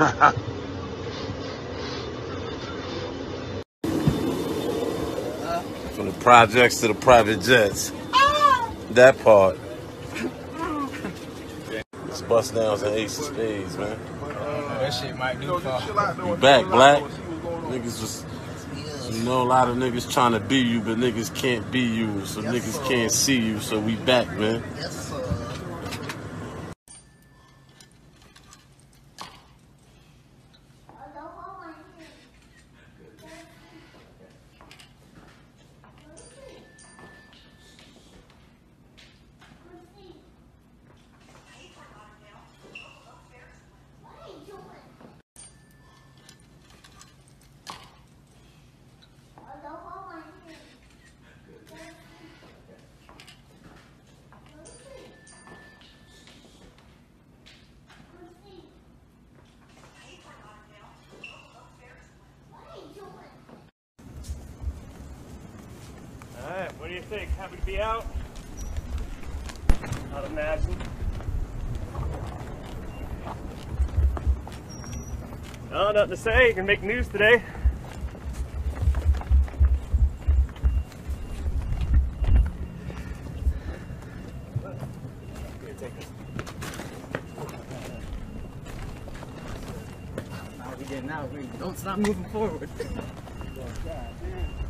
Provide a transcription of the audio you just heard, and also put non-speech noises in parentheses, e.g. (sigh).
(laughs) From the projects to the private jets. That part. It's bust downs and ace of spades, man. That shit might do for. You back, black. Niggas was, you know, a lot of niggas trying to be you, but niggas can't be you, so niggas can't see you. So we back, man. Yes, sir. Do you think? Happy to be out? I'd imagine. Oh, nothing to say. You can make news today. Here, take this. Now we. Don't stop moving forward. (laughs)